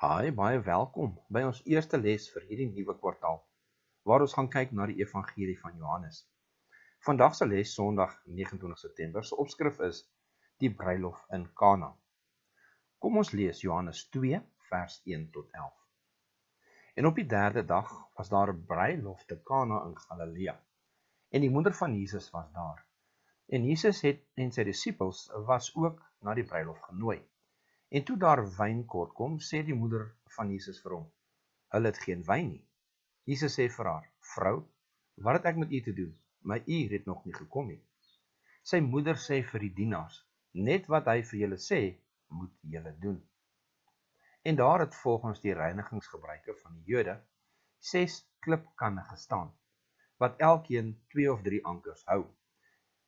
Baie baie welkom by ons eerste les vir hierdie nuwe kwartaal waar ons gaan kyk na die evangelie van Johannes. Vandag se les Sondag 29 September se opskrif is die bruilof in Kana. Kom ons lees Johannes 2 vers 1 tot 11. En op die derde dag was daar 'n bruilof te Kana in Galilea. En die moeder van Jesus was daar. En Jesus het en sy disippels was ook na die bruilof genooi. En toe daar wyn kort kom, sê die moeder van Jesus vir hom: "Hulle het geen wyn nie." Jesus sê vir haar: "Vrou, wat het ek met u te doen? My uur het nog nie gekom nie." Sy moeder sê vir die dienaars: "Net wat hy vir julle sê, moet julle doen." En daar het volgens die reinigingsgebruike van die Jode ses klipkanne gestaan wat elkeen 2 of 3 ankers hou.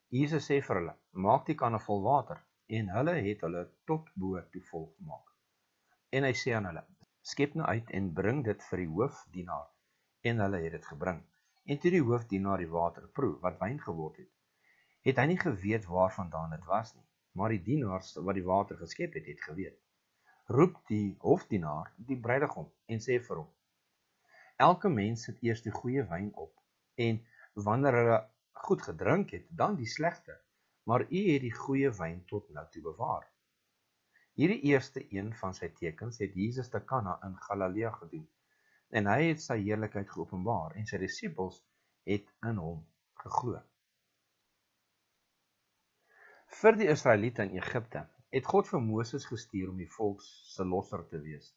Jesus sê vir hulle: "Maak die kanne vol water." En hulle het hulle tot bo toe vol gemaak. En hy sê aan hulle: "Skep nou uit en bring dit vir die hoofdienaar." En hulle het dit gebring. En toe die hoofdienaar die water proe wat wyn geword het, het hy nie geweet waarvandaan dit was nie, maar die dienaars wat die water geskep het, het geweet. Roep die hofdienaar die bruidegom en sê vir hom: "Elke mens sit eers die goeie wyn op en wanneer hulle goed gedrink het, dan die slegte." Maar u het die goeie wyn tot nou toe bewaar. Hierdie eerste een van sy tekens het Jesus te Kana in Galilea gedoen en hy het sy heerlikheid geopenbaar en sy disippels het in hom geglo. Vir die Israeliete in Egipte het God vir Moses gestuur om die volk se losser te wees.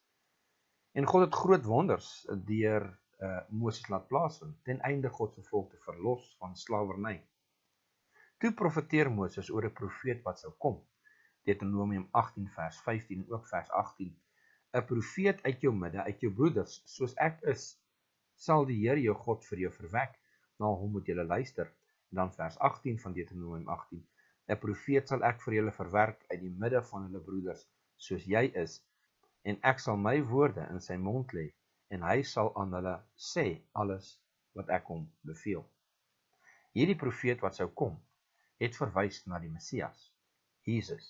En God het groot wonders deur uh, Moses laat plaasvind ten einde God se volk te verlos van slawerny. Toe profeteer Moses oor 'n profeet wat sou kom. Deuteronomium 18 vers 15 en ook vers 18. 'n Profeet uit jou midde, uit jou broeders, soos ek is, sal die Here jou God vir jou verwek. Na hom moet jy luister. En dan vers 18 van Deuteronomium 18. 'n Profeet sal ek vir julle verwerk uit die midde van hulle broeders, soos jy is, en ek sal my woorde in sy mond lê en hy sal aan hulle sê alles wat ek hom beveel. Hierdie profeet wat sou kom, het verwys na die Messias, Jesus.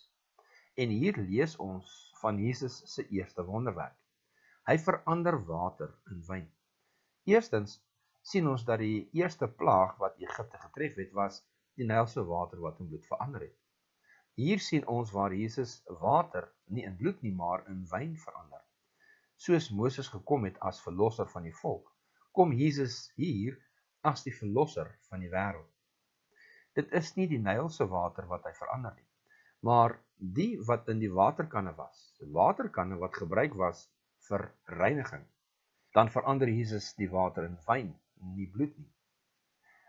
En hier lees ons van Jesus se eerste wonderwerk. Hy verander water in wyn. Eerstens sien ons dat die eerste plaag wat Egipte getref het, was die Nylse water wat in bloed verander het. Hier sien ons waar Jesus water nie in bloed nie, maar in wyn verander. Soos Moses gekom het as verlosser van die volk, kom Jesus hier as die verlosser van die wêreld. Dit is nie die Nylse water wat hy verander nie, maar die wat in die waterkanne was, waterkanne wat gebruik was vir reiniging. Dan verander Jesus die water in wyn, nie bloed nie.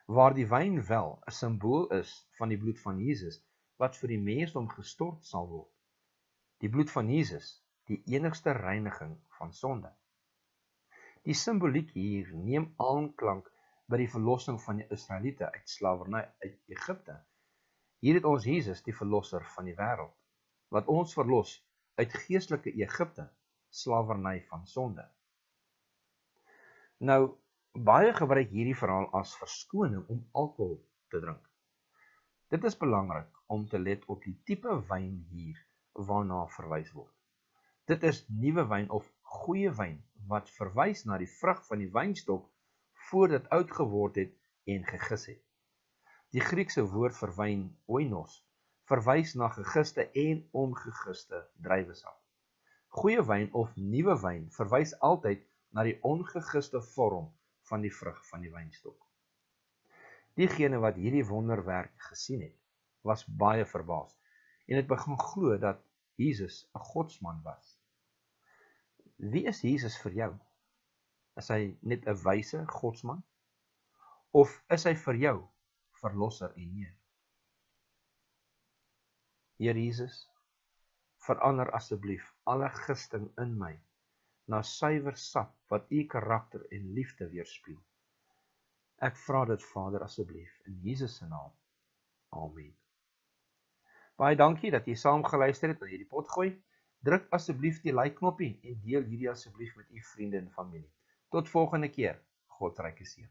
Waar die wyn wel 'n simbool is van die bloed van Jesus wat vir die mensdom gestort sal word. Die bloed van Jesus, die enigste reiniging van sonde. Die simboliek hier neem aanklank by die verlossing van die Israeliete uit slawerny uit Egipte. Hier het ons Jesus, die verlosser van die wêreld, wat ons verlos uit geestelike Egipte, slawerny van sonde. Nou baie gebruik hierdie verhaal as verskoning om alkohol te drink. Dit is belangrik om te let op die tipe wyn hier waarna verwys word. Dit is nuwe wyn of goeie wyn wat verwys na die vrug van die wynstok voor dit oud geword het en gegis het. Die Griekse woord vir wyn, oinos, verwys na gegiste en ongegiste druiwesap. Goeie wyn of nuwe wyn verwys altyd na die ongegiste vorm van die vrug van die wynstok. Diegene wat hierdie wonderwerk gesien het, was baie verbaas en het begin glo dat Jesus 'n godsman was. Wie is Jesus vir jou? Is hy net 'n wyse godsman? Of is hy vir jou verlosser en Heer? Heer Jesus, verander asseblief alle gisting in my na suiwer sap wat u karakter en liefde weerspieël. Ek vra dit Vader asseblief in Jesus se naam. Amen. Baie dankie dat jy saam geluister het na hierdie potgooi. Druk asseblief die like knoppie en deel hierdie asseblief met u vriende en familie. Tot volgende keer. God ryk seën.